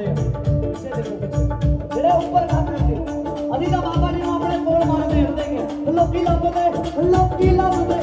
ਕਰਦੇ ਆ ਪਿੱਛੇ ਦੇਖੋ ਪਿੱਛੇ ਜਿਹੜੇ ਉੱਪਰ ਖੜ ਜਾਂਦੇ ਅਸੀਂ ਤਾਂ ਬਾਬਾ ਜੀ ਨੂੰ ਆਪਣੇ ਕੋਲ ਮੰਨਦੇ ਹੁੰਦੇ ਆ ਲੋਕੀ ਲੱਭਦੇ ਲੋਕੀ ਲੱਭਦੇ